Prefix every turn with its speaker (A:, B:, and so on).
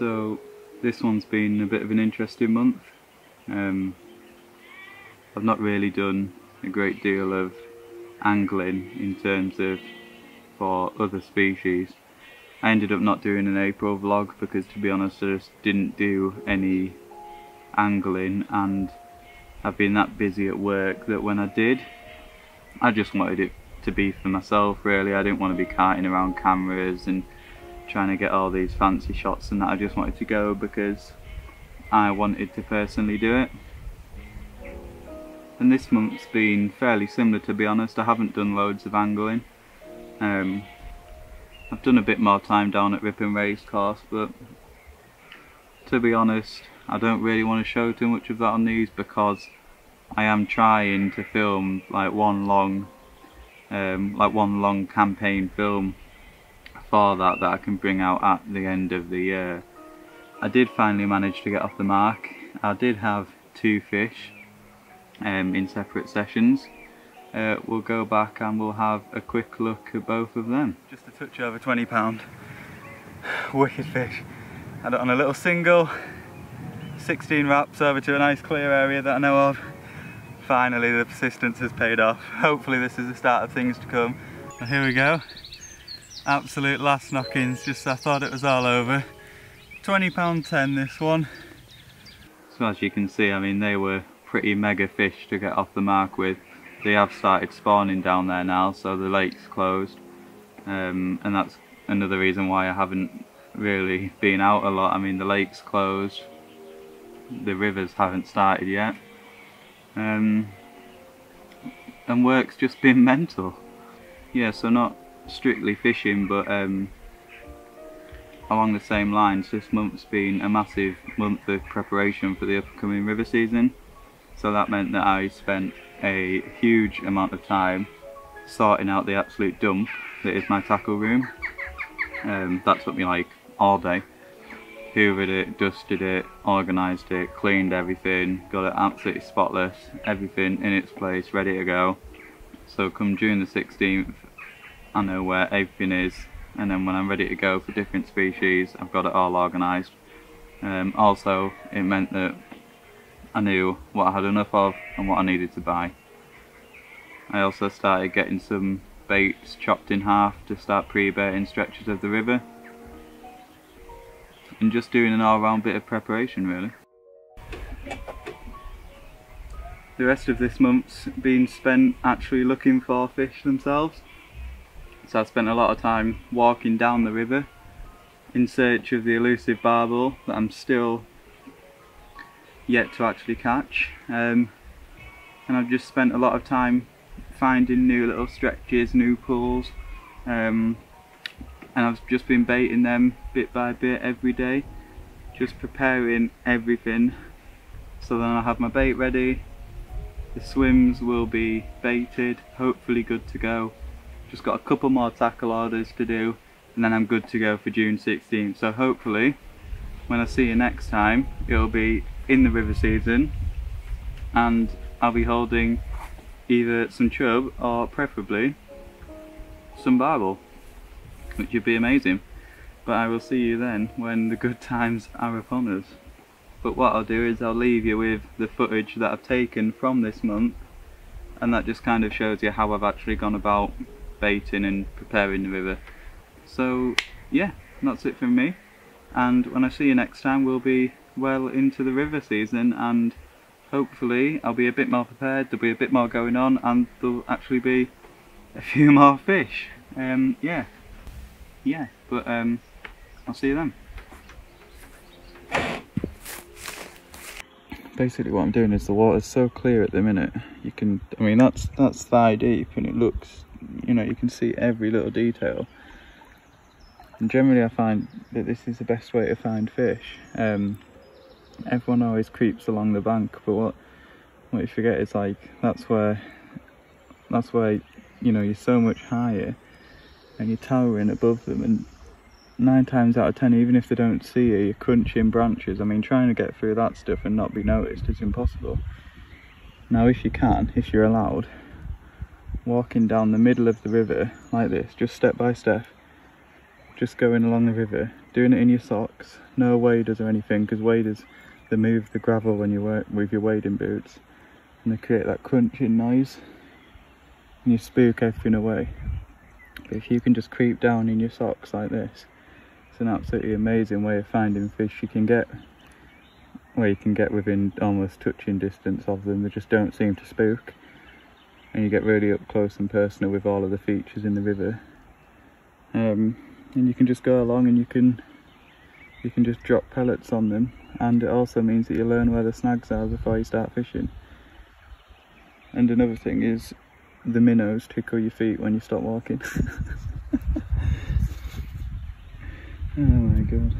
A: So this one's been a bit of an interesting month. Um, I've not really done a great deal of angling in terms of for other species. I ended up not doing an April vlog because to be honest I just didn't do any angling and I've been that busy at work that when I did I just wanted it to be for myself really. I didn't want to be carting around cameras and trying to get all these fancy shots and that. I just wanted to go because I wanted to personally do it. And this month's been fairly similar to be honest. I haven't done loads of angling. Um, I've done a bit more time down at Ripon Racecourse but to be honest I don't really want to show too much of that on these because I am trying to film like one long um, like one long campaign film that that I can bring out at the end of the year. I did finally manage to get off the mark. I did have two fish um, in separate sessions. Uh, we'll go back and we'll have a quick look at both of them. Just a touch over 20 pound. Wicked fish. Had it on a little single, 16 wraps over to a nice clear area that I know of. Finally the persistence has paid off. Hopefully this is the start of things to come. But here we go. Absolute last knockings, just I thought it was all over. £20.10 this one. So as you can see, I mean they were pretty mega fish to get off the mark with. They have started spawning down there now, so the lake's closed. Um, and that's another reason why I haven't really been out a lot. I mean the lake's closed, the rivers haven't started yet. Um, and work's just been mental. Yeah, so not strictly fishing, but um, along the same lines, this month's been a massive month of preparation for the upcoming river season. So that meant that I spent a huge amount of time sorting out the absolute dump that is my tackle room. Um, that took me like all day hoovered it, dusted it, organised it, cleaned everything, got it absolutely spotless, everything in its place, ready to go. So come June the 16th, I know where everything is, and then when I'm ready to go for different species, I've got it all organised. Um, also, it meant that I knew what I had enough of and what I needed to buy. I also started getting some baits chopped in half to start pre-baiting stretches of the river and just doing an all-round bit of preparation really. The rest of this month's been spent actually looking for fish themselves. So I spent a lot of time walking down the river in search of the elusive barbel that I'm still yet to actually catch. Um, and I've just spent a lot of time finding new little stretches, new pools, um, and I've just been baiting them bit by bit every day just preparing everything. So then I'll have my bait ready. The swims will be baited hopefully good to go just got a couple more tackle orders to do and then I'm good to go for June 16th so hopefully when I see you next time it'll be in the river season and I'll be holding either some chub or preferably some barbel which would be amazing. But I will see you then when the good times are upon us. But what I'll do is I'll leave you with the footage that I've taken from this month and that just kind of shows you how I've actually gone about baiting and preparing the river. So yeah, that's it from me and when I see you next time we'll be well into the river season and hopefully I'll be a bit more prepared, there'll be a bit more going on and there'll actually be a few more fish. Um, yeah yeah, but um, I'll see you then. Basically what I'm doing is the water's so clear at the minute, you can, I mean that's that's thigh deep and it looks, you know, you can see every little detail. And generally I find that this is the best way to find fish. Um, everyone always creeps along the bank, but what, what you forget is like, that's where, that's where, you know, you're so much higher and you're towering above them and nine times out of ten even if they don't see you you're crunching branches i mean trying to get through that stuff and not be noticed is impossible now if you can if you're allowed walking down the middle of the river like this, just step by step, just going along the river, doing it in your socks, no waders or anything, because waders, they move the gravel when you work with your wading boots, and they create that crunching noise, and you spook everything away. But if you can just creep down in your socks like this, it's an absolutely amazing way of finding fish you can get where you can get within almost touching distance of them. They just don't seem to spook. And you get really up close and personal with all of the features in the river. Um, and you can just go along and you can you can just drop pellets on them and it also means that you learn where the snags are before you start fishing. And another thing is the minnows tickle your feet when you stop walking. oh my god.